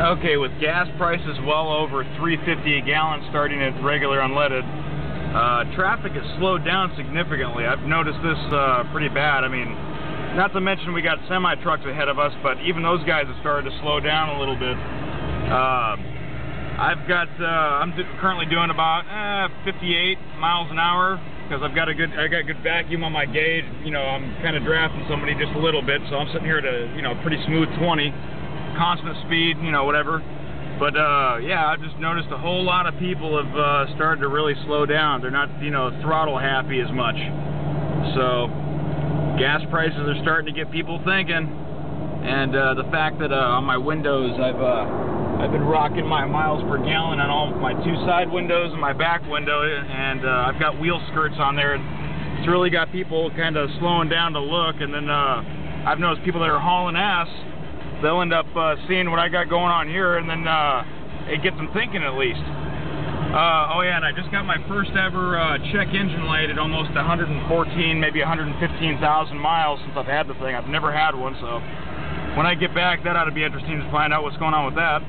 Okay, with gas prices well over 350 a gallon starting at regular unleaded, uh, traffic has slowed down significantly. I've noticed this uh, pretty bad. I mean, not to mention we got semi trucks ahead of us, but even those guys have started to slow down a little bit. Uh, I've got, uh, I'm currently doing about eh, 58 miles an hour because I've got a good, I got good vacuum on my gauge. You know, I'm kind of drafting somebody just a little bit, so I'm sitting here at a, you know, pretty smooth 20 constant speed, you know, whatever. But uh, yeah, I've just noticed a whole lot of people have uh, started to really slow down. They're not, you know, throttle happy as much. So gas prices are starting to get people thinking. And uh, the fact that uh, on my windows I've uh, I've been rocking my miles per gallon on all my two side windows and my back window, and uh, I've got wheel skirts on there. It's really got people kind of slowing down to look. And then uh, I've noticed people that are hauling ass they'll end up uh, seeing what I got going on here, and then uh, it gets them thinking at least. Uh, oh yeah, and I just got my first ever uh, check engine light at almost 114, maybe 115,000 miles since I've had the thing. I've never had one, so when I get back, that ought to be interesting to find out what's going on with that.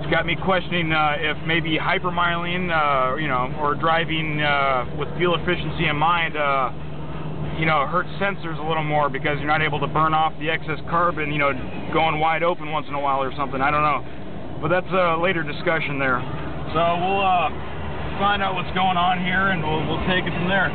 It's got me questioning uh, if maybe hypermiling, uh, you know, or driving uh, with fuel efficiency in mind, uh, you know, hurts sensors a little more because you're not able to burn off the excess carbon, you know, going wide open once in a while or something. I don't know. But that's a later discussion there. So we'll uh, find out what's going on here and we'll, we'll take it from there.